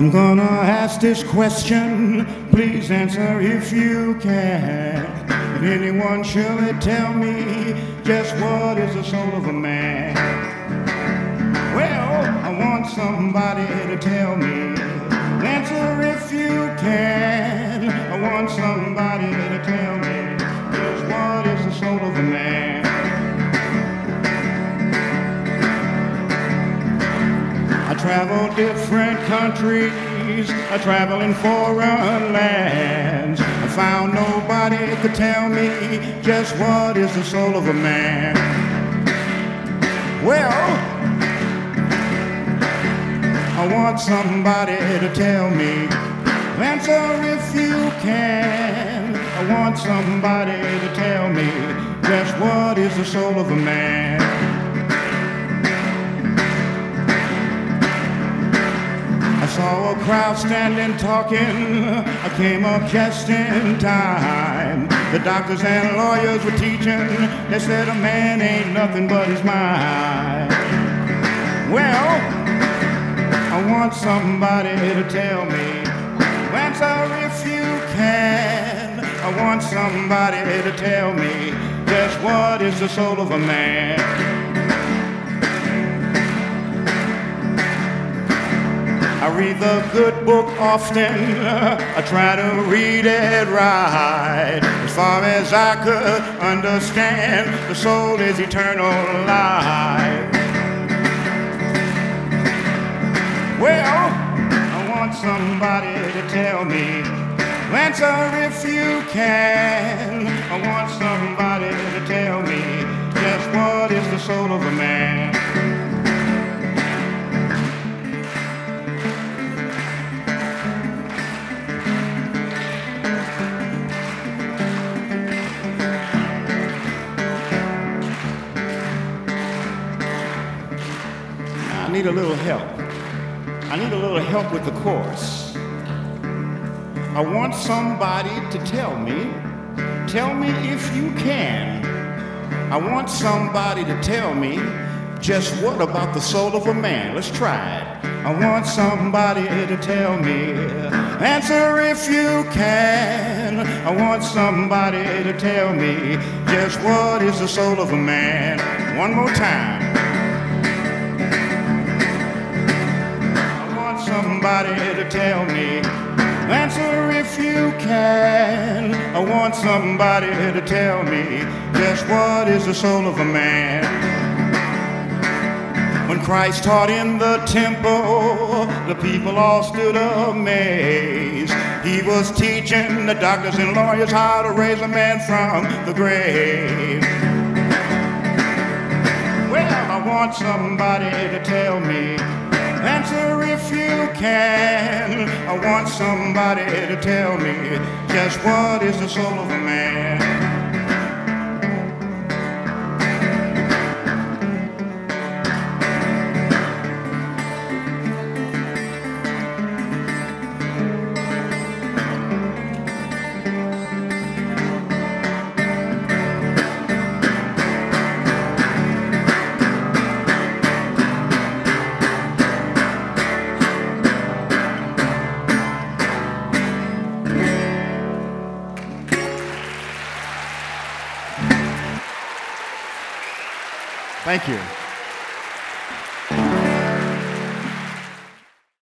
I'm gonna ask this question, please answer if you can. If anyone surely tell me just what is the soul of a man? Well, I want somebody to tell me. Answer if you can. I want somebody travel different countries, I travel in foreign lands. I found nobody could tell me just what is the soul of a man. Well, I want somebody to tell me. Answer if you can. I want somebody to tell me just what is the soul of a man. Saw a crowd standing talking. I came up just in time. The doctors and lawyers were teaching. They said a man ain't nothing but his mind. Well, I want somebody to tell me. Answer if you can. I want somebody to tell me just what is the soul of a man. I read the good book often. I try to read it right. As far as I could understand, the soul is eternal life. Well, I want somebody to tell me. Answer if you can. I want somebody to tell me just what is the soul of a man. I need a little help. I need a little help with the chorus. I want somebody to tell me, tell me if you can. I want somebody to tell me just what about the soul of a man. Let's try it. I want somebody to tell me, answer if you can. I want somebody to tell me just what is the soul of a man. One more time. Somebody to tell me. Answer if you can. I want somebody to tell me just what is the soul of a man. When Christ taught in the temple, the people all stood amazed. He was teaching the doctors and lawyers how to raise a man from the grave. Well, I want somebody to tell me. Answer if you can. I want somebody to tell me just what is the soul of a man.